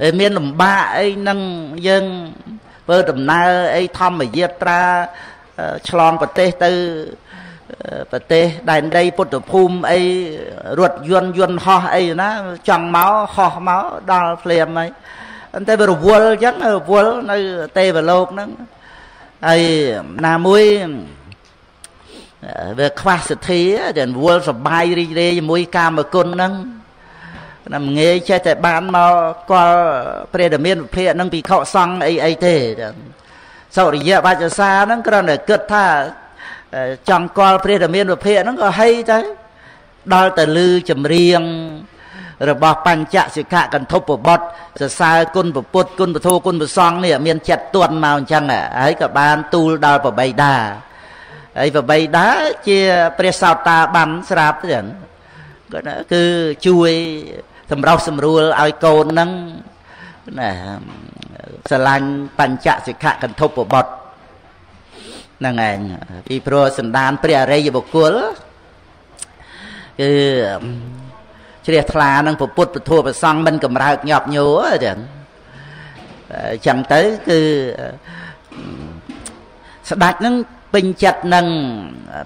ហើយមានលំបាកអីនឹងយើងធ្វើដំណើរអីធម្មយាត្រាឆ្លងប្រទេសទៅប្រទេសដែនដីពុទ្ធភូមិអីរថយន្តយន្តហោះអីណាចង់មកហោះមកដល់ភ្លាមហើយអន្តែវារវល់អញ្ចឹងរវល់នៅទេវលោកហ្នឹងហើយណាមួយវាខ្វះសទ្ធាតែរវល់សបាយរីករាយជាមួយកាមគុណហ្នឹង ណាមងាយចេះតែបានមកកលព្រះដមានវិភាកហ្នឹងពីខកសង្ឃអីអីទេសុរិយវចសាហ្នឹងគ្រាន់តែគិតថាចង់កលព្រះដមានវិភាកហ្នឹងក៏ហីទៅដល់ទៅលឺចម្រៀងរបស់បញ្ចសិក្ខកន្ធពបុត្រសរសើរគុណពុទ្ធគុណពធគុណប្រសងនេះមានចិត្តទន់មកអញ្ចឹងហើយក៏បានទូលដល់ប្របីតាហើយប្របីតាជាព្រះសោតាបានស្រាប់ទៅគាត់គឺជួយ សម្រុះសម្រួលឲ្យកូនហ្នឹងណាស្រឡាញ់បញ្ចសិក្ខកន្ធពបុត្រហ្នឹងឯងពីព្រោះសន្តានព្រះអរិយបុគ្គលគឺជ្រះថ្លានឹងពុទ្ធពធប្រសង់មិនកំរើកញាប់ញោចឹងអញ្ចឹងទៅគឺស្ដេចនឹងពេញចិត្តនឹង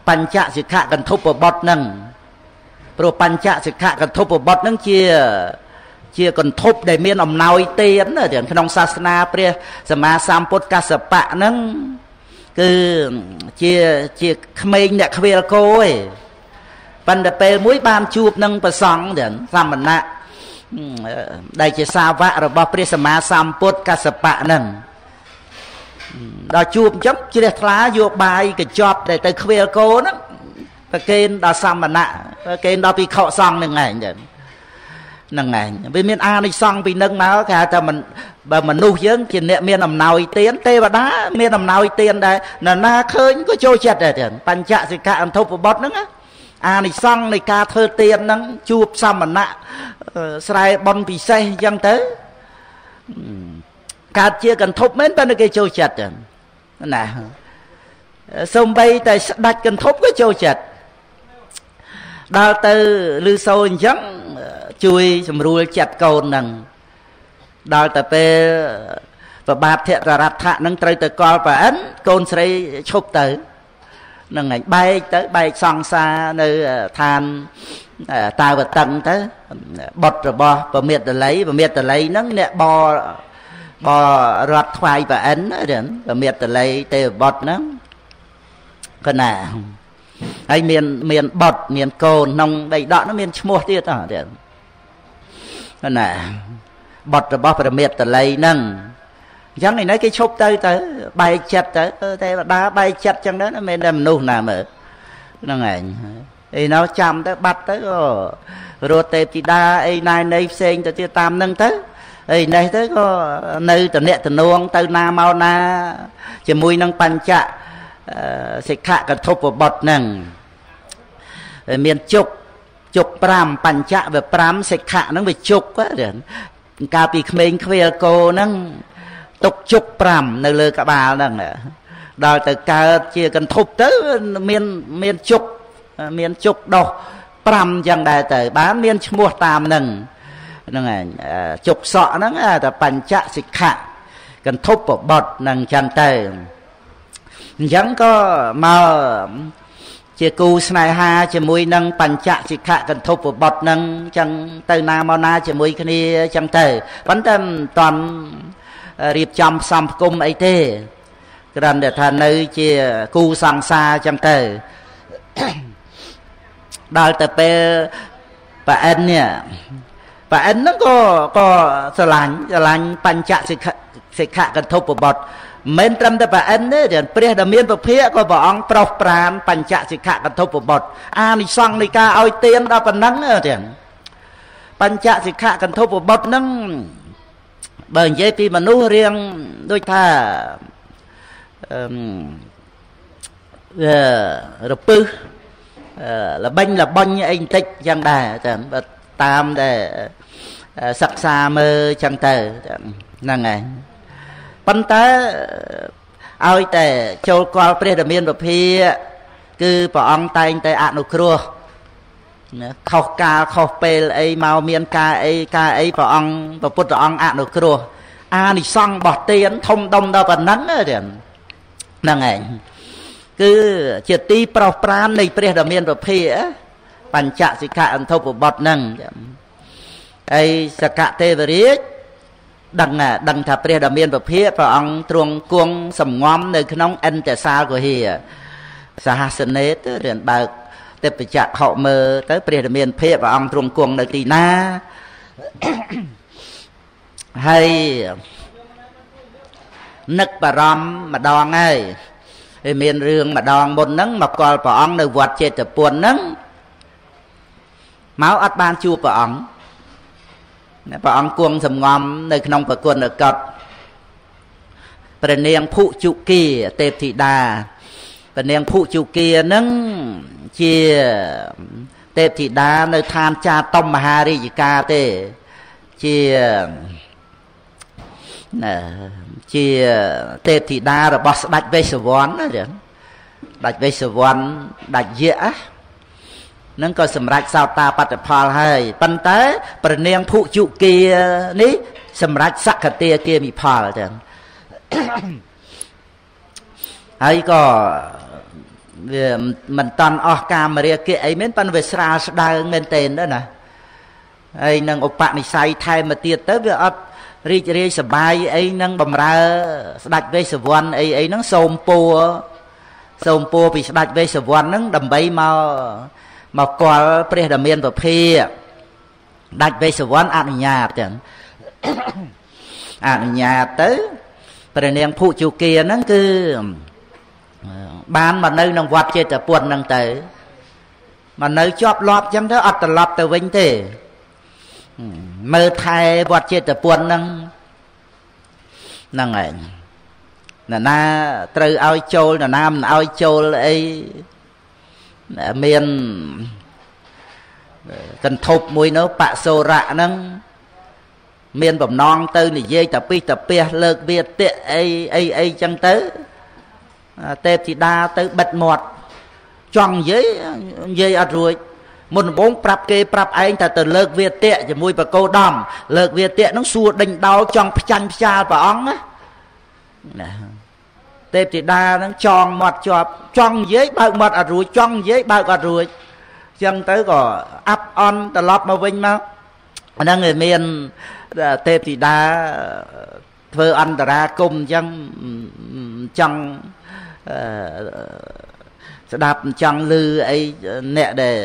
បញ្ចសិក្ខកន្ធពបុត្រនឹង ព្រោះបញ្ចសិក្ខកន្ធពបុត្រនឹងជាជាកន្ធពដែលមានអំណោយទានទាំងក្នុងសាសនាព្រះសម្មាសម្ពុទ្ធកសបៈហ្នឹងគឺជាជាក្មេងអ្នកខ្វៀលគោឯងប៉ុន្តែពេលមួយបានជួបនឹងប្រសង់ទាំងសមណៈដែលជាសាវករបស់ព្រះសម្មាសម្ពុទ្ធកសបៈហ្នឹងដល់ជួបអញ្ចឹងជ្រះថ្លាយកបាយកញ្ចប់ដែលទៅខ្វៀលគោហ្នឹង ប្រគេនដល់សមណៈប្រគេនដល់ភិក្ខុសង្ឃនឹងឯងចឹងហ្នឹងឯងវាមានអានិសង្ឃពីនឹងមកគេហៅថាមិនបើមនុស្សយើងជាអ្នកមានអំណោយទានទេវតាមានអំណោយទានដែរនរណាឃើញក៏ចូលចិត្តដែរទាំងបញ្ចសិក្ខអន្ធុបបុត្រហ្នឹងអានិសង្ឃនៃការធ្វើទានហ្នឹងជួបសមណៈស្រែបនពិសេសអញ្ចឹងទៅកើតជាកន្ធុបមែនតែគេចូលចិត្តចឹងណាសំបីតែស្ដាច់កន្ធុបក៏ចូលចិត្ត ដល់ទៅឮសូរអញ្ចឹងជួយសម្រួលចិត្តកូននឹងដល់ទៅពេលប្របាទធររដ្ឋៈនឹងត្រូវទៅកល់ប្រអិនកូនស្រីឈប់ទៅនឹងឯងបែកទៅបែកសង្សារនៅឋានតាវតឹងទៅបុតរបស់ប្រមេតតល័យប្រមេតតល័យហ្នឹងអ្នកបបរត់ថ្វាយប្រអិនប្រមេតតល័យទេវបុតហ្នឹងកណា ហើយមានមានបុតមានកូនក្នុងដីដកនោះមានឈ្មោះទៀតអត់ទៀតណាបុតរបស់ប្រមេតតល័យហ្នឹងអញ្ចឹងឯនេះគេឈប់ទៅទៅបែកចិត្តទៅទេវតាបែកចិត្តអញ្ចឹងដែរមិនតែមនុស្សណាមើលហ្នឹងឯងអីណោចាំទៅបាត់ទៅក៏រត់ទេពធីតាអីណៃណៃផ្សេងទៅទៀតតាមហ្នឹងទៅអីនេះទៅក៏នៅតអ្នកតនងទៅណាមកណាជាមួយនឹងបញ្ចៈ សិក្ខកធុបបុត្រហ្នឹងមានជុកជុក5បញ្ចៈវា5សិក្ខៈហ្នឹងវាជុកកាលពីក្មេងខ្វៀលគោហ្នឹងទុកជុក5នៅលើក្បាលហ្នឹងដល់ទៅកើតជាកន្ធប់ទៅមានមានជុកមានជុកដោះ5ចឹងដែរទៅ បានមានឈ្មោះតាមហ្នឹងហ្នឹងឯងជុកសក់ហ្នឹងតែបញ្ចសិក្ខៈកន្ធប់បបត់ហ្នឹងចឹងទៅ អញ្ចឹងក៏មកជាគូស្នេហាជាមួយនឹងបញ្ចសិក្ខកន្ធុបបុត្រនឹងចឹងទៅណាមកណាជាមួយគ្នាចឹងទៅប៉ុន្តែមិនតន់រៀបចំផ្សំផ្គុំអីទេគ្រាន់តែថានៅជាគូសង្សារចឹងទៅដល់ទៅពេលប៉អិននេះប៉អិនហ្នឹងក៏ក៏ស្រឡាញ់ស្រឡាញ់បញ្ចសិក្ខសិក្ខកន្ធុបបុត្រ មិនត្រឹមតែប្រអិនទេព្រះដែលមានពភាកក៏ព្រះអង្គប្រោសប្រានបញ្ចសិក្ខកន្ធុបបុត្រអានិសង្ឃនៃការឲ្យទានដល់ប៉ុណ្ណឹងទាំងបញ្ចសិក្ខកន្ធុបបុត្រហ្នឹងបើនិយាយពីមនុស្សរៀងដូចថាអឺរពឹសលបាញ់លបាញ់អីបន្តិចចឹងដែរចាតាមដែលសិក្សាមើលចឹងទៅហ្នឹងហើយ ប៉ុន្តែឲ្យតែចូលកល់ព្រះរាមានពភាគឺព្រះអង្គតែងតែអនុគ្រោះខុសកាលខុសពេលអីមកមានការអីការអីព្រះអង្គព្រះពុទ្ធអង្គអនុគ្រោះអានិសង្ឃរបស់ទានធំដុំដល់ប៉ុណ្ណឹងហ្នឹងឯងគឺជាទីប្រោសប្រាននៃព្រះដ៏មានពភាបញ្ចសិក្ខាអន្ធពបទហ្នឹងហើយសកទេវរាជ ដឹងដឹងថាព្រះដ៏មានពភាព្រះអង្គទ្រង់គង់សំងំនៅក្នុងអន្តសាលកុហាសហសនេតរៀនបើកទេពចៈខុមើលទៅព្រះដ៏មានភាពព្រះអង្គទ្រង់គង់នៅទីណាហើយនឹកបារម្ភម្ដងហើយហើយមានរឿងម្ដងមុនហ្នឹងមកកល់ព្រះអង្គនៅវត្តចេតពុនហ្នឹងមកអត់បានជួបព្រះអង្គ ព្រះអង្គគង់សំងំនៅក្នុងប្រគុណកតព្រះនាងភុជុគាទេពធីតាព្រះនាងភុជុគានឹងជាទេពធីតានៅឋានចាតុមមហារាជការទេជាជាទេពធីតារបស់ស្ដេចវេស្សវណ្ណណាចឹងស្ដេចវេស្សវណ្ណដាច់យៈ នឹងក៏សម្រេចសោតាបត្តផលហើយប៉ុន្តែព្រះនាងភុជុគានេះសម្រេចសក្កតាគាមិផលចឹងហើយក៏វាមិនតាន់អស់កាមរាគៈអីមែនប៉ុន្តែវាស្រាលស្ដើងមែនតេនទៅណាហើយនឹងឧបនិស្ស័យថែមមកទៀតទៅវាអត់រីករាយសបាយអីនឹងបំរើ ស្ដេចវេស្សវណ្ណអីអីហ្នឹងសូមពួរសូមពួរពីស្ដេចវេស្សវណ្ណហ្នឹងដើម្បីមក មកគាល់ព្រះដ៏មានពភាដាច់វេស្សវណ្ណអនុញ្ញាតចឹងអនុញ្ញាតទៅព្រះនាងភុជូគាហ្នឹងគឺបានមកនៅក្នុងវត្តចេតពុនហ្នឹងទៅមកនៅជាប់លាប់ចឹងទៅអត់ត្រឡប់ទៅវិញទេមើលថែវត្តចេតពុនហ្នឹងហ្នឹងឯងនរណាត្រូវឲ្យចូលនរណាមិនឲ្យចូលអី មានកន្ធប់មួយនោះបសូរៈហ្នឹងមានបំណងទៅនិយាយតពិសតពះលើកវាទៈអីអីអីចឹងទៅទេពធីតាទៅបិទមាត់ចង់និយាយនិយាយអត់រួចមុនដំបូងប្រាប់គេប្រាប់ឯងថាទៅលើកវាទៈជាមួយបកោដំលើកវាទៈហ្នឹងសួរដេញដោលចង់ផ្ចាញ់ផ្ចាលព្រះអង្គណា ទេពធីតាហ្នឹងចងមាត់ជាប់ចង់និយាយបើកមាត់អត់រួចចង់និយាយបើកអត់រួចចឹងទៅក៏អាប់អន់ត្រឡប់មកវិញមកហ្នឹងឯមានទេពធីតាធ្វើអន្តរាគមអញ្ចឹងចង់ស្ដាប់ចង់ឮអីអ្នកដែល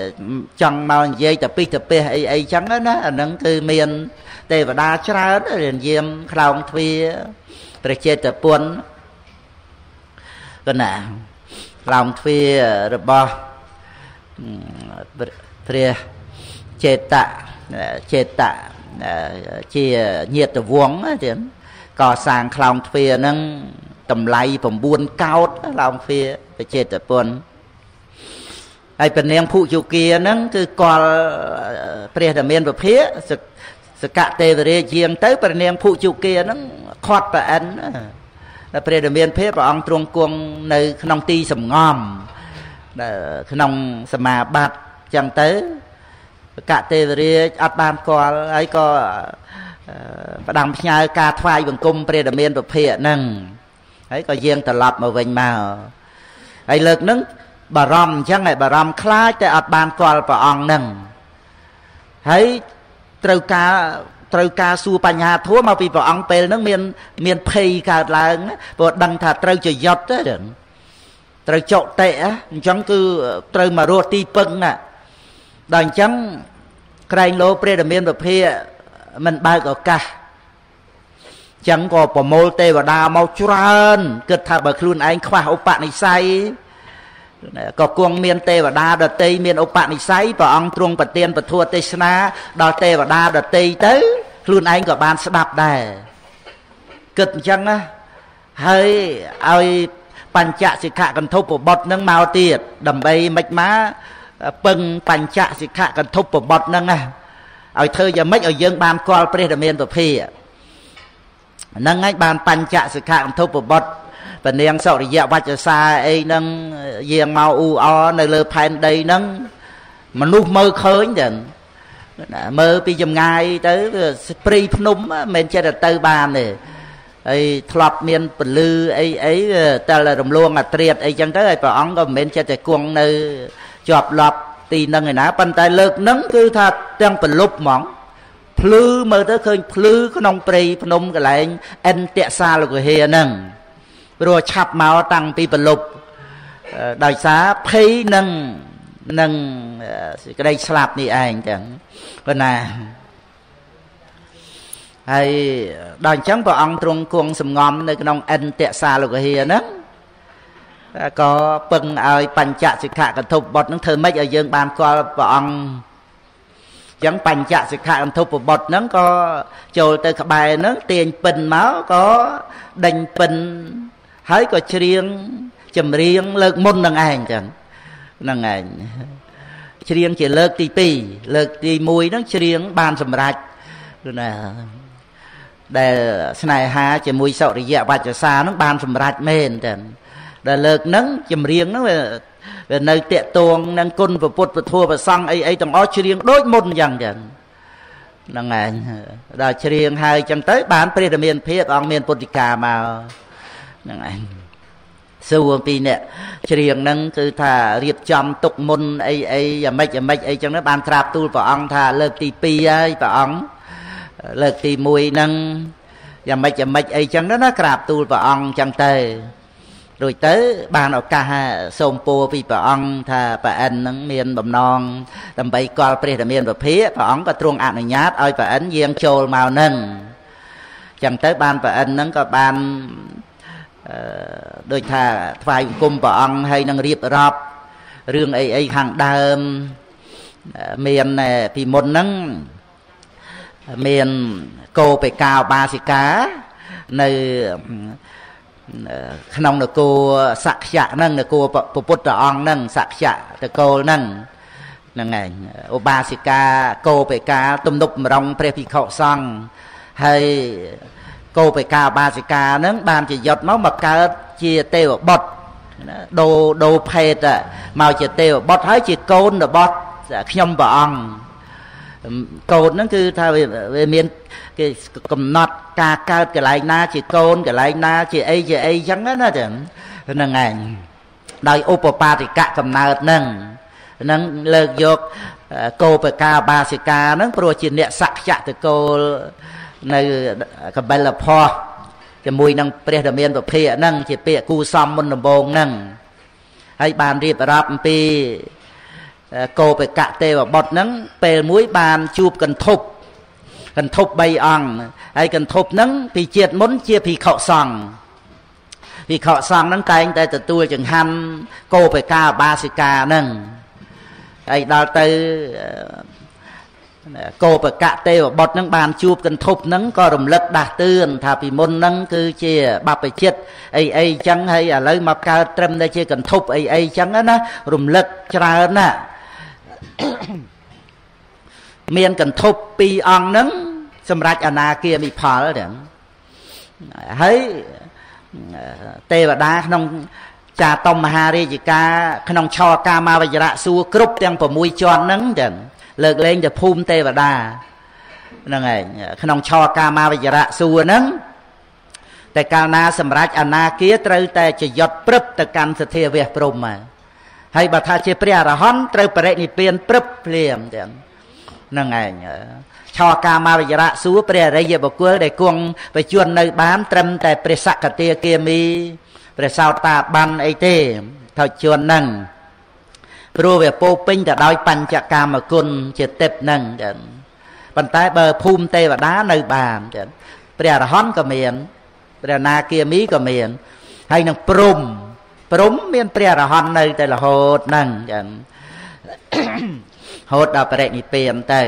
ចង់មកនិយាយតពិសតពះអីអីចឹងណាអាហ្នឹងគឺមានទេវតាច្រើនរៀនយាមខ្លោងទ្វាព្រះចេតពុន កណាខ្លោងទ្វារបស់ព្រះចេតៈចេតៈជាញាតវងទៀតកសាងខ្លោងទ្វាហ្នឹងតម្លៃ9កោតឡោមទ្វាបចេតពុនហើយពនាងភុជគាហ្នឹងគឺកលព្រះតមានពភាសកទេវរាជាងទៅព្រះនាងភុជគាហ្នឹងខាត់ប្រអិន តែព្រះតមានភាពព្រះអង្គទ្រង់គង់នៅ ក្នុងទីសំងំក្នុងសមាបត្តិចឹងទៅកទេវរាជអត់បានគាល់ហើយក៏ផ្ដាំផ្ញើការថ្វាយបង្គំព្រះតមានពភាហ្នឹងហើយក៏យាងត្រឡប់មកវិញមកហើយលើកហ្នឹងបារម្ភអញ្ចឹងឯបារម្ភខ្លាចតែអត់បានគាល់ព្រះអង្គហ្នឹងហើយត្រូវការ ត្រូវការសួរបញ្ហាធัวមកពីព្រះអង្គពេលហ្នឹងមាន មានភ័យកើតឡើងព្រោះដឹងថាត្រូវចយុទ្ធទេត្រូវចុតិអញ្ចឹងគឺត្រូវមករស់ទីពឹងណាដល់អញ្ចឹងក្រែងលោព្រះរាមាវិភាមិនបើកឱកាសចឹងក៏ប្រមូលទេវតាមកច្រើនគិតថាបើខ្លួនឯងខ្វះឧបនិស្ស័យក៏គង់មានទេវតាដតីមានឧបនិស្ស័យព្រះអង្គទ្រង់ប្រទានពធទេសនាដល់ទេវតាដតីទៅ ខ្លួនឯងក៏បានស្ដាប់ដែរគិតអញ្ចឹងណាហើយឲ្យបញ្ចសិក្ខកន្ធុបបុត្រនឹងមកទៀតដើម្បីមិនមកពឹងបញ្ចសិក្ខកន្ធុបបុត្រនឹងណាឲ្យធ្វើយ៉ាងម៉េចឲ្យយើងបានគាល់ព្រះដ៏មានពភាហ្នឹងហើយបានបញ្ចសិក្ខកន្ធុបបុត្រពនាងសុរិយវច្ចសាអីហ្នឹងយាងមកអ៊ូអនៅលើផែនដីហ្នឹងមនុស្សមើលឃើញទៅ មើលពីចម្ងាយទៅព្រីភ្នំមិនមែនចេះតែទៅបានទេហើយធ្លាប់មានពលឺអីអីតែរំលងអាត្រៀតអីចឹងទៅហើយព្រះអង្គក៏មិនមែនចេះតែគង់នៅជាប់លាប់ទីនឹងឯណាប៉ុន្តែលើកនឹងគឺថាទាំងប្រលប់ហ្មងភ្លឺមើលទៅឃើញភ្លឺក្នុងព្រៃភ្នំកន្លែងអិនតសាលោកហេហ្នឹងព្រោះឆាប់មកតាំងពីប្រលប់ដោយសារភ័យនឹង នឹងសេចក្តីស្លាប់នេះឯងចឹងប៉ុន្តែហើយដល់អញ្ចឹងព្រះអង្គទ្រង់គង់សំងំនៅក្នុងអិនតសាលោកហេហ្នឹងក៏ពឹងឲ្យបញ្ចសិក្ខកន្ធុបុត្រហ្នឹងធ្វើម៉េចឲ្យយើងបានស្គាល់ព្រះអង្គចឹងបញ្ចសិក្ខកន្ធុបុត្រហ្នឹងក៏ចូលទៅក្បែរហ្នឹងទាញពិនមកក៏ដេញពិនហើយក៏ច្រៀងចម្រៀងលើកមុននឹងឯងចឹង ហ្នឹងឯងច្រៀងជាលើកទី2លើកទី1ហ្នឹងច្រៀងបានសម្រេចណាដែលស្នេហាជាមួយសុរិយវច្ចសាហ្នឹងបានសម្រេចមែនចឹងដែលលើកហ្នឹងចម្រៀងហ្នឹងវានៅតាកតងនឹងគុណពុទ្ធពធប្រសង់អីអីទាំងអស់ច្រៀងដូចមុនចឹងចឹងហ្នឹងឯងដល់ច្រៀងហើយចឹងទៅបានព្រះរាមាភិបអង្គមានពុទ្ធិកាមកហ្នឹងឯង សួរអំពីអ្នកច្រៀងហ្នឹងគឺថារៀបចំទុកមុនអីអីយ៉ាងម៉េចយ៉ាងម៉េចអីចឹងបានក្រាបទូលព្រះអង្គថាលើកទី2ហើយព្រះអង្គលើកទី1ហ្នឹងយ៉ាងម៉េចយ៉ាងម៉េចអីចឹងណាក្រាបទូលព្រះអង្គចឹងទៅរួចទៅបានឱកាសសូមពោពីព្រះអង្គថាប្រអិននឹងមានបំណងដើម្បីកល់ព្រះរាមាវិភាព្រះអង្គក៏ទ្រង់អនុញ្ញាតឲ្យប្រអិនយាងចូលមកនឹងចឹងទៅបានប្រអិននឹងក៏បានអឺ ដូចថាថ្វាយបង្គំព្រះអង្គហើយនឹងរៀបរាប់រឿងអីអីខាងដើមមានពីមុនហ្នឹងមានគោបេកាបាសិកានៅក្នុងនគរសក្យៈហ្នឹងនគរពុទ្ធអង្គហ្នឹងសក្យៈតកូលហ្នឹងហ្នឹងឯងឧបាសិកាគោបេកា ទំនប់មរងព្រះភិក្ខុសង្ឃហើយ គោបេកាបាសិកាហ្នឹងបានជាយត់មកមកកើតជាទេវបុត្រដូដូភេទមកជាទេវបុត្រហើយជាកូនរបស់ខ្ញុំព្រះអង្គកូនហ្នឹងគឺថាវាមានគេកំណត់ការកើតកន្លែងណា ជាកូនកន្លែងណា ជាអីជាអីចឹងណាចឹងហ្នឹងឯងដោយឧបបាតិកៈកំណើតហ្នឹងហ្នឹងលើកយកគោបកាបាសិកាហ្នឹងព្រោះជាអ្នកសក្យតកូល នៅកបិលផោះជាមួយនឹងព្រះរាមាប្រភេទហ្នឹងជាពាក្យគូសំមុនដំបូងហ្នឹងហើយបានរៀបរាប់អំពីគោបកៈទេវបុត្រហ្នឹងពេលមួយបានជួបកន្ធប់កន្ធប់3អង្គហើយកន្ធប់ហ្នឹងពីជាតិមុនជាភិក្ខុសង្ឃភិក្ខុសង្ឃហ្នឹងតែងតែទទួលចង្ហាន់គោបកាបាសិកាហ្នឹងហើយដល់ទៅ គោបកៈទេវបុត្រនឹងបានជួបកន្ធប់នឹងក៏រំលឹកដាស់តឿនថាពីមុននឹងគឺជាបព្វជិតអីអីចឹងហើយឥឡូវមកកើតត្រឹមតែជាកន្ធប់អីអីចឹងណារំលឹកច្រើនណាមានកន្ធប់ពីរអង្គហ្នឹងសម្រាប់អនាគាមិផលទាំងហើយទេវតាក្នុងចាតមមហារាជការក្នុងឆកាមាវចរៈសួរគ្រប់ទាំង6ជាន់ហ្នឹងចឹង លើកលែងតែភូមិទេវតាហ្នឹងឯងក្នុងឆកាមាវចរៈសួរហ្នឹងតែកាលណាសម្រាប់អនាគាត្រូវតែចយត់ព្រឹបទៅកាន់សទ្ធាវះព្រំមកហើយបើថាជាព្រះអរហន្តត្រូវបរិនិព្វានព្រឹបភ្លាមទាំងហ្នឹងឯងឆោកាមាវិរៈសួរព្រះអរិយបុគ្គលដែលគង់បជននៅបានត្រឹមតែព្រះសកតាគាមីព្រះសោតាបានអីទេថោជនហ្នឹង ព្រោះវាពោពេញទៅដោយបញ្ចកាមគុណជាទេពហ្នឹងចឹងប៉ុន្តែបើភូមិទេវតានៅបានចឹងព្រះអរហន្តក៏មានព្រះនាគាមីក៏មានហើយនឹងព្រំព្រំមានព្រះអរហន្តនៅតែរហូតហ្នឹងចឹងហូតដល់បរិនិព្វានទៅ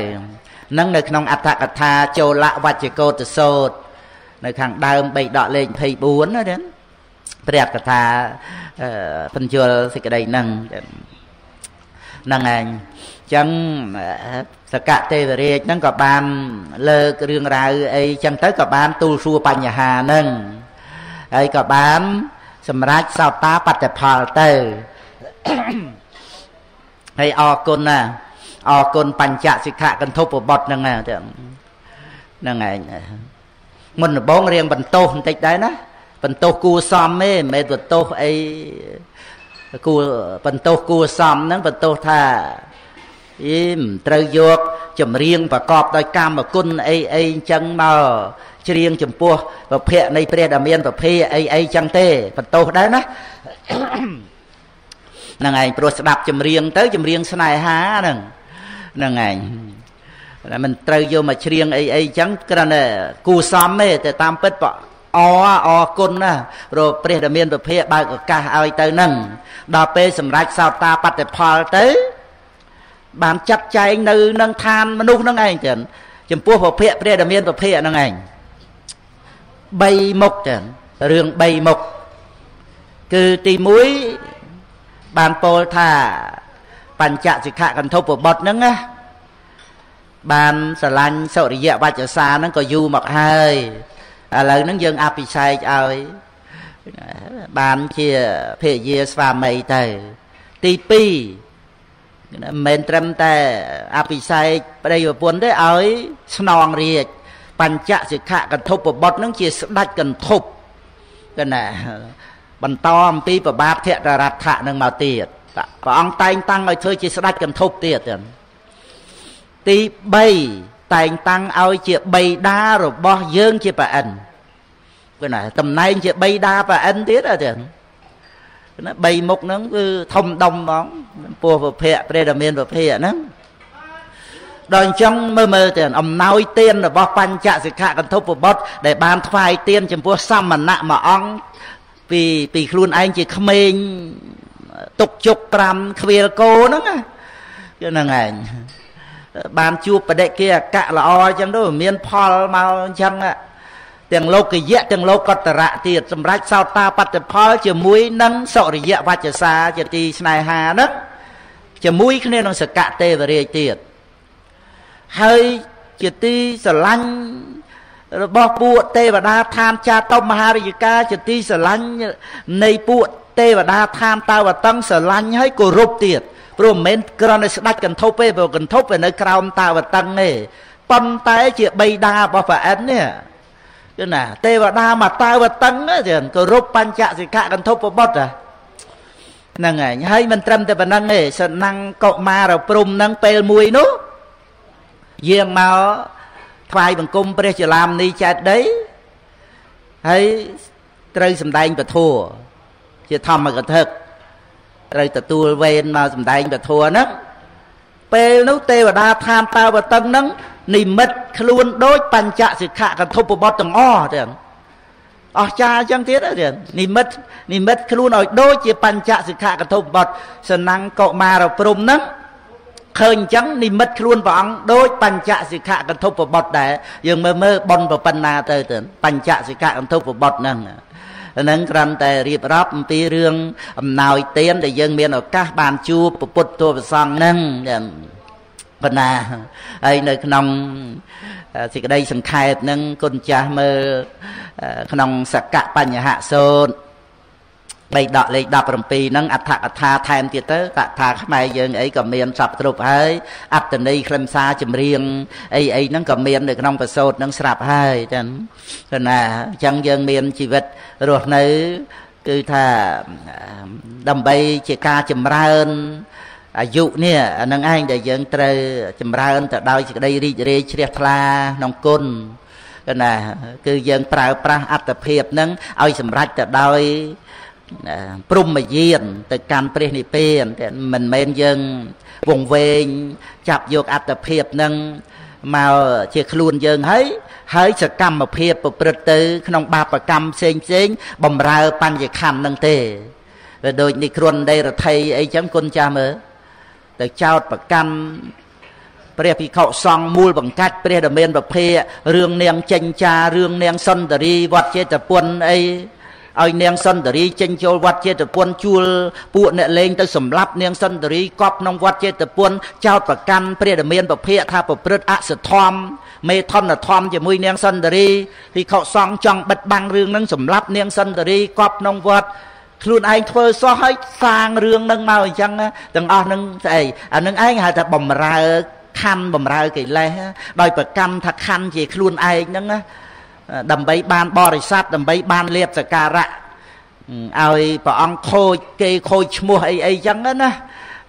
នឹងនៅក្នុងអត្ថកថាចូលវច្ចកោតសោតនៅខាងដើមបេដកលេខ24ណាចឹងព្រះកថាបញ្យលសេចក្តីហ្នឹង ហ្នឹងឯងចឹងសកទេវរាជហ្នឹងក៏បានលើករឿងរ៉ាវអីចឹងទៅក៏បានទូលសួរបញ្ហាហ្នឹងហើយក៏បានសម្រាប់សោតាបត្តផលទៅហើយអរគុណណាអរគុណបញ្ចសិក្ខកន្ធុបបត់ហ្នឹងហ្នឹងឯងមុនដំបងរៀងបន្ទោសបន្តិចដែរណាបន្ទោសគួសមទេមិនមែនបន្ទោសអី គួបន្ទោសគួសមហ្នឹងបន្ទោសថាអីមិនត្រូវយកចម្រៀងប្រកបដោយកម្មគុណអីអីអញ្ចឹងមកច្រៀងចំពោះប្រភពនៃព្រះដែលមានប្រភេអីអីចឹងទេបន្ទោសដែរណាហ្នឹងឯងព្រោះស្ដាប់ចម្រៀងទៅចម្រៀងស្នេហាហ្នឹងហ្នឹងឯងតែមិនត្រូវយកមកច្រៀងអីអីចឹងគ្រាន់តែគូសំទេតែតាមពិតប អអរគុណណាព្រោះព្រះដែលមានប្រភេបើកឱកាសឲ្យទៅនឹងដល់ពេលសម្រេចសោតាបត្តិផលទៅ បានចាត់ចែងនៅនឹងឋានមនុស្សហ្នឹងឯងចឹងចំពោះប្រភេព្រះដែលមានប្រភេហ្នឹងឯង3មុខចឹងរឿង3មុខគឺទី1បានពោលថា បញ្ចសិក្ខកន្ធុបបុត្រហ្នឹងណាបានស្រឡាញ់សុរិយវច្ចសាហ្នឹងក៏យូរមកហើយ ឥឡូវហ្នឹងយើងអភិសេកឲ្យបានជាភរិយាស្វាមីទៅទី2មិនមែនត្រឹមតែអភិសេកប្តីប្រពន្ធទេឲ្យស្នងរាជបញ្ចសិក្ខកន្ធុបបុត្រនឹងជាស្ដេចកន្ធុបកណាបន្តអំពីប្របាទភតរដ្ឋៈនឹងមកទៀតព្រះអង្គតែងតាំងឲ្យធ្វើជាស្ដេចកន្ធុបទៀតទី3 តែងតាំងឲ្យជាបៃតារបស់យើងជាប្រអិនគឺណាតំណែងជាបៃតាប្រអិនទៀតអត់ទេណាបីមុខហ្នឹងគឺធំដុំហ្មងពោះពភៈព្រះដែលមានពភៈហ្នឹងដល់អញ្ចឹងមើលមើលទៅអំណោយទានរបស់បញ្ចសិក្ខកន្ធុបបុត្រដែលបានថ្វាយទានចំពោះសមណៈមួយអង្គពីពីខ្លួនឯងជាក្មេងទុកជុក5ខ្វៀលគោហ្នឹងគឺហ្នឹងឯង បានជួបបដិគិអកៈល្អអញ្ចឹងទៅមានផលមកអញ្ចឹងទាំងលោកយៈទាំងលោកតរៈទៀតសម្រាប់សោតាបត្តផលជាមួយនឹងសុរិយវច្ចសាជាទីស្នេហាហ្នឹងជាមួយគ្នានឹងសកៈទេវរាជទៀតហើយជាទីស្រឡាញ់របស់ពួកទេវតាឋានចាតុមហារាជការជាទីស្រឡាញ់នៃពួកទេវតាឋានតាវតឹងស្រឡាញ់ហើយគោរពទៀត ព្រោះមិនមែនគ្រាន់តែស្ដាច់កន្ធប់ទេព្រោះកន្ធប់វានៅក្រោមតាវតឹងទេប៉ុន្តែជាបៃតារបស់ព្រះអិននេះគឺណាទេវតាមកតាវតឹងចឹងគោរពបញ្ចសិក្ខកន្ធប់បុត្រហ្នឹងហើយហើយមិនត្រឹមតែប៉ុណ្្នឹងទេសនាំងកុមារព្រំហ្នឹងពេលមួយនោះយាងមកថ្វាយបង្គំព្រះចលាមនីចេតដីហើយត្រូវសម្ដែងពធัวជាធម្មកថា ត្រូវទទួលវេនមកសម្ដែងពធัวហ្នឹងពេលនោះទេវតាឋានតាវតឹងហ្នឹងនិមិត្តខ្លួនដូចបញ្ចសិក្ខកន្ធុបបុត្រទាំងអស់ទាំងអស្ចារ្យចឹងទៀតទៀតនិមិត្តនិមិត្តខ្លួនឲ្យដូចជាបញ្ចសិក្ខកន្ធុបបុត្រសនាំងកុមារព្រំហ្នឹងឃើញអញ្ចឹងនិមិត្តខ្លួនព្រះអង្គដូចបញ្ចសិក្ខកន្ធុបបុត្រដែរយើងមើលមើលប៉ុនប្រប៉ុណ្ណាទៅទៅបញ្ចសិក្ខកន្ធុបបុត្រហ្នឹងហ្នឹងគ្រាន់តែរៀបរាប់អំពីរឿងអំណោយទានដែលយើងមានឱកាសបានជួបពុទ្ធទូប្រសង្ឃហ្នឹងប៉ុណ្ណាហើយនៅក្នុងសេចក្តីសង្ខេបហ្នឹងគុណចាស់មើលក្នុងសកៈបញ្ញហសោត បីដកលេខ17ហ្នឹងអត្ថកថាថែមទៀតទៅកថាខ្មែរយើងអីក៏មានសពគ្រប់ហើយអត្តន័យខ្លឹមសារចម្រៀងអីអីហ្នឹងក៏មាននៅក្នុងប្រសូតហ្នឹងស្រាប់ហើយចឹងគឺណាអញ្ចឹងយើងមានជីវិតរស់នៅគឺថាដើម្បីជាការចម្រើនអាយុនេះអានឹងឯងដែលយើងត្រូវចម្រើនទៅដោយសេចក្តីរីករាយជ្រះថ្លាក្នុងគុណណាគឺយើងប្រើប្រាស់អត្តភាពនឹងឲ្យសម្រេចទៅដោយ ព្រមយានទៅកាន់ព្រះនិព្វានតែមិនមែនយើងវងវែងចាប់យកអត្តភាពនឹងមកជាខ្លួនយើងហើយហើយសកម្មភាពប្រព្រឹត្តទៅ ក្នុងបាបកម្មផ្សេងផ្សេងបំរើបញ្ញខណ្ឌនឹងទេវាដូចនេះគ្រុនដេរថីអីចឹងគុណចាស់មើលទៅចោតប្រកាន់ព្រះភិក្ខុសង្ឃមូលបង្កាច់ព្រះដ៏មានប្រភេទរឿងនាងចេញចារឿងនាងសុន្ទរីវត្តចេតពុនអី ឲ្យនាងសុន្ទរីចេញចូលវត្តចេតពុនជួលពួកអ្នកលេងទៅសម្លាប់នាងសុន្ទរីកប់ក្នុងវត្តចេតពុនចោតប្រកាន់ព្រះដ៏មានប្រភេទថាប្រព្រឹត្តអសធម្មមេធនធម្មជាមួយនាងសុន្ទរីភិក្ខុសង្ឃចង់បិទបាំងរឿងនឹងសម្លាប់នាងសុន្ទរីកប់ក្នុងវត្តខ្លួនឯងធ្វើសោះហើយសាងរឿងនឹងមកអញ្ចឹងទាំងអស់នឹងស្អីអានឹងឯងហៅថាបំរើខណ្ឌបំរើកិលេសដោយប្រកម្មថាខណ្ឌជាខ្លួនឯងហ្នឹង ដើម្បីបានបរិស័ទដើម្បីបានលៀបសការៈឲ្យព្រះអង្គខូចគេខូចឈ្មោះអីអីចឹងណា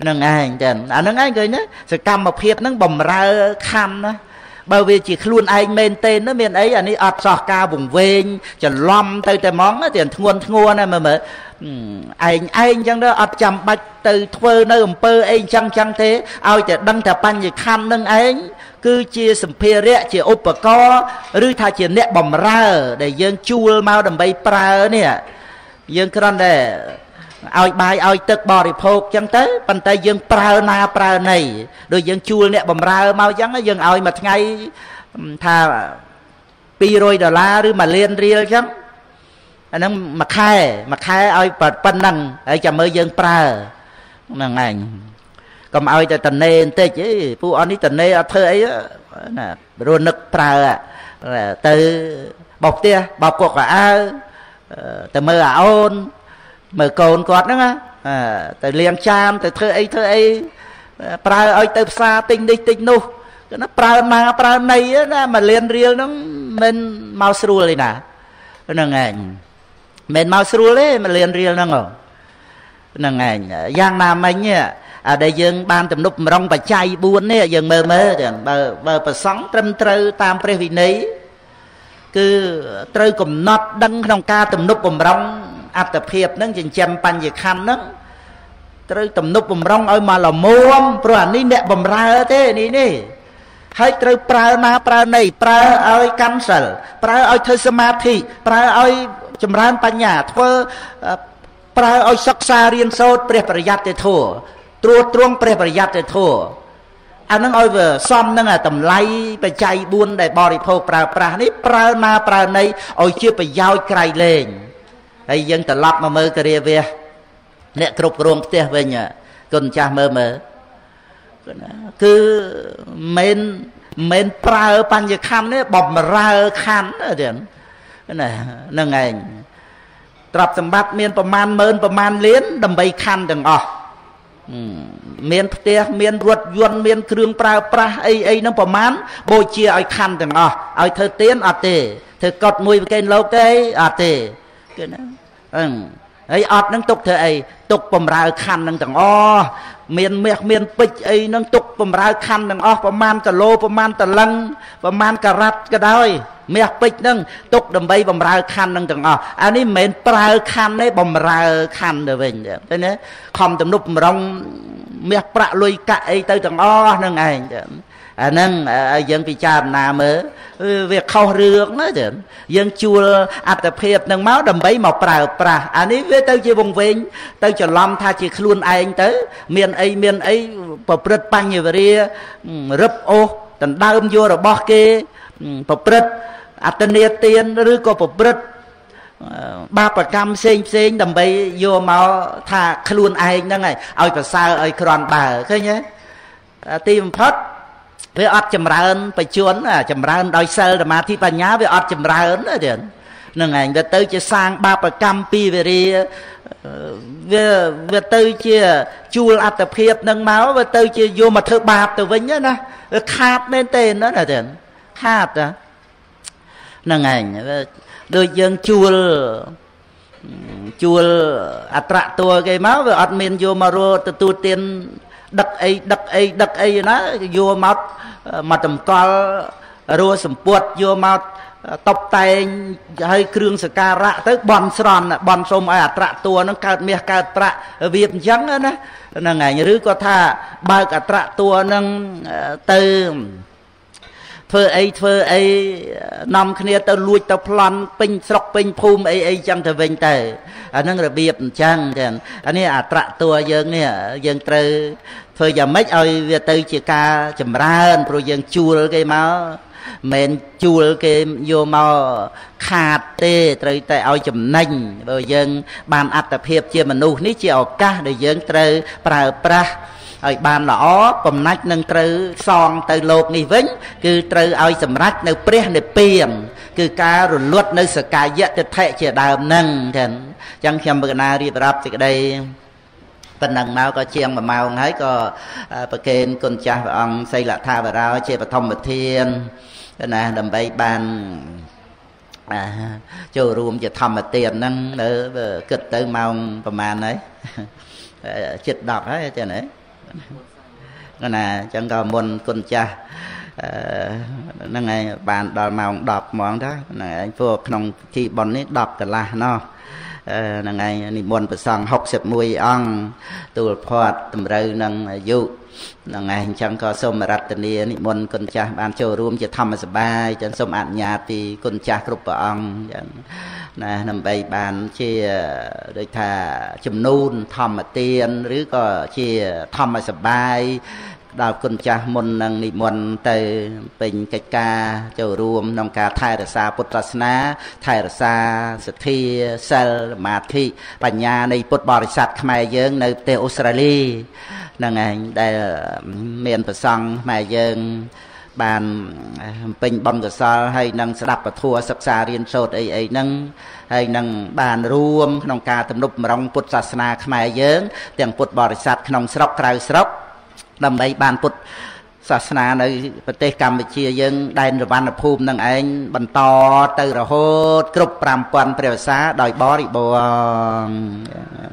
នឹងឯងចឹងអានឹងឯងឃើញណាសកម្មភាពហ្នឹងបំរើខណ្ឌណាបើវាជាខ្លួនឯងមែនទេណាមានអីអានេះអត់សោះការវង្វេងច្រឡំទៅតែហ្មងទៀតធ្ងន់ធ្ងរណាមើលមើលឯងឯងចឹងទៅអត់ចាំបាច់ទៅធ្វើនៅអំពើអីចឹងចឹងទេឲ្យតែដឹងតែបញ្ញខណ្ឌនឹងឯង គឺជាសម្ភារៈជាឧបករណ៍ឬថាជាអ្នកបំរើ ដែលយើងជួលមកដើម្បីប្រើនេះយើងគ្រាន់តែឲ្យបាយឲ្យទឹកបរិភោគចឹងទៅប៉ុន្តែយើងប្រើណាប្រើណីដូចយើងជួលអ្នកបំរើមកចឹងយើងឲ្យមួយថ្ងៃថា200ដុល្លារឬ1លានរៀលចឹងអាហ្នឹងមួយខែមួយខែឲ្យប៉ុណ្ណឹងហើយចាំមើលយើងប្រើហ្នឹងឯង កុំឲ្យតែតនេបន្តិចអីពួកអស់នេះតនេអត់ធ្វើអីណារនឹកប្រើទៅបោកផ្ទះបោកគុកកៅអៅទៅមើលអាអូនមើលកូនគាត់ហ្នឹងទៅលាងចានទៅធ្វើអីធ្វើអីប្រើឲ្យទៅផ្សារទិញនេះទិញនោះគឺណាប្រើណាប្រើណីណាមួយលានរៀលហ្នឹងមិនមកស្រួលទេណាហ្នឹងឯងមិនមកស្រួលទេមួយលានរៀលហ្នឹងហ្នឹងឯងយ៉ាងណាមិញអា ដែលយើងបានទំនុកម្រងបច្ច័យ4នេះយើងមើលមើលបើបើប្រសង់ត្រឹមត្រូវតាមព្រះវិន័យគឺត្រូវកំណត់ដឹងក្នុងការទំនុកបំរុងអត្តភាពហ្នឹងចិញ្ចឹមបញ្ញខណ្ឌហ្នឹងត្រូវទំនុកបំរុងឲ្យមកល្មមព្រោះអានេះអ្នកបំរើទេនេះនេះហើយត្រូវប្រើណាប្រើណីប្រើឲ្យកាន់សិលប្រើឲ្យធ្វើសមាធិប្រើឲ្យចម្រើនបញ្ញាធ្វើប្រើឲ្យសិក្សារៀនសូត្រព្រះប្រយ័ត្នធម៌ ត្រួតត្រងព្រះប្រយ័ត្នធម៌អានឹងឲ្យវាសំនឹងអាតម្លៃបច្ច័យ4ដែលបរិភោគប្រើប្រាស់នេះប្រើណាប្រើណីឲ្យជាប្រយោជន៍ក្រៃលែងហើយយើងត្រឡប់មកមើលគរាវះអ្នកគ្រប់គ្រងផ្ទះវិញគុណចាស់មើលមើលគឺមិនមិនប្រើបញ្ញខណ្ឌទេបំរើខណ្ឌទេណាហ្នឹងឯងទ្រព្យសម្បត្តិមានប្រមាណម៉ឺនប្រមាណលានដើម្បីខណ្ឌទាំងអស់ មានផ្ទះមានរថយន្តមានគ្រឿងប្រើប្រាស់អីអីហ្នឹងប្រមាណបូជាឲ្យខណ្ឌទាំងអស់ឲ្យធ្វើទៀនអត់ទេធ្វើកត់មួយប្រកេនលោកទេអត់ទេគឺណាអឹងហើយអត់នឹងទុកធ្វើអីទុកបំរើខណ្ឌនឹងទាំងអស់មានមាសមានពេជ្រអីនឹងទុកបំរើខណ្ឌទាំងអស់ប្រមាណគីឡូប្រមាណតលឹងប្រមាណការ៉ាត់ក៏ដោយ មាសពេជ្រនឹងទុកដើម្បីបំរើខណ្ឌនឹងទាំងអស់អានេះមិនមែនប្រើខណ្ឌទេបំរើខណ្ឌទៅវិញឃើញទេខំទំនប់បំរុងមាសប្រាក់លុយកាក់អីទៅទាំងអស់នឹងឯងអាហ្នឹងឲ្យយើងពិចារណាមើលវាខុសរឿងណាចឹងយើងជួលអត្តភាពនឹងមកដើម្បីមកប្រើប្រាស់អានេះវាទៅជាវង្វេងទៅច្រឡំថាជាខ្លួនឯងទៅ មានអីមានអីប្រព្រឹត្តបញ្ញវរារឹបអូសដណ្ដើមយករបស់គេប្រព្រឹត្ត អត្តនេទានឬក៏ប្រព្រឹត្តបាបកម្មផ្សេងផ្សេងដើម្បីយកមកថាខ្លួនឯងហ្នឹងឲ្យប្រសើរឲ្យក្រាន់បើឃើញទេទីបំផុតវាអត់ចម្រើនបច្ចុប្បន្នចម្រើនដោយសិលសមាធិបញ្ញាវាអត់ចម្រើនទេនឹងឯងវាទៅជាសាងបាបកម្មពីវិរិយវាវាទៅជាជួលអត្តភាពនឹងមកវាទៅជាយកមកធ្វើបាបទៅវិញណាវាខាតមែនទេណាទេខាត ហ្នឹងឯងដូចយើងជួលជួលអត្រៈតួគេមកវាអត់មានយកមករកទទួលទានដឹកអីដឹកអីដឹកអីណាយកមកមកតម្កល់រੂសម្ពុតយកមកតបតែងឲ្យគ្រឿងសការៈទៅបន់ស្រន់បន់សុំឲ្យអត្រៈតួនឹងកើតមាសកើតប្រាក់វាអញ្ចឹងណាហ្នឹងឯងឬក៏ថាបើកអត្រៈតួនឹងទៅ ធ្វើអីធ្វើអីនាំគ្នាទៅលួចទៅប្លន់ពេញស្រុកពេញភូមិអីអីចឹងទៅវិញទៅអានឹងរបៀបអញ្ចឹងចឹងអានេះអាត្រៈតួយើងនេះយើងត្រូវធ្វើយ៉ាងម៉េចឲ្យវាទៅជាការចម្រើនព្រោះយើងជួលគេមកមិនជួលគេយកមកខាតទេត្រូវតែឲ្យចំណេញបើយើង បានអត្តភាពជាមនុស្សនេះជាឱកាសដែលយើងត្រូវប្រើប្រាស់ ឲ្យបានល្អបំណាច់នឹងត្រូវសងទៅលោកនេះវិញ គឺត្រូវឲ្យសម្រេចនៅព្រះនិព្វានគឺការរលត់នៅសកាយតិដ្ឋិជាដើមនឹងចឹងអញ្ចឹងខ្ញុំបកណារៀបរាប់សេចក្តីប៉ុណ្ណឹងមកក៏ជាង1ម៉ោងហើយក៏ប្រកេនគុណចាស់ព្រះអង្គសីលថាបរោជាបឋមធានណាដើម្បីបានចូលរួមជាធម្មទានហ្នឹងនៅគិតទៅម៉ោងប្រហែលហើយជិត10ហើយចា៎ណា ណាអញ្ចឹងក៏មុនគុណចាស់ហ្នឹងហើយបានដល់ម៉ោង10ហ្មងទៅហ្នឹងហើយព្រោះក្នុងជីប៉ុននេះ10កន្លះណោះហ្នឹងហើយនិមន្តព្រះសង្ឃ61អង្គទូលផាត់តម្រូវនឹងអាយុ ហ្នឹងហើយអញ្ចឹងក៏សូមរតនានិមន្តគុណចាស់បានចូលរួមជាធម្មសបាយចឹងសូមអនុញ្ញាតពីគុណចាស់គ្រប់ព្រះអង្គចឹងណាដើម្បីបានជាដូចថាចំនួនធម្មទានឬក៏ជាធម្មសបា យដល់គុណចាស់មុននឹងនិមន្តទៅពេញកិច្ចការចូលរួមក្នុងការថែរក្សាពុទ្ធសាសនា ថែរក្សាសទ្ធាសិលសមាធិបញ្ញានៃពុទ្ធបរិស័ទខ្មែរយើង នៅប្រទេសអូស្ត្រាលីហ្នឹងឯងដែលមានប្រសង់ខ្មែរយើងបានពេញបនកសលហើយនឹងស្ដាប់ពធសិក្សារៀនសូត្រអីអីហ្នឹងហើយនឹងបានរួមក្នុងការទំនុកម្រងពុទ្ធសាសនាខ្មែរយើង ទាំងពុទ្ធបរិស័ទក្នុងស្រុកក្រៅស្រុក ដើម្បីបានពុទ្ធសាសនានៅប្រទេសកម្ពុជាយើងដែនរវណ្ណភូមិនឹងឯងបន្តទៅរហូត គ្រប់5000ព្រះវសាដោយបរិបូរណ៍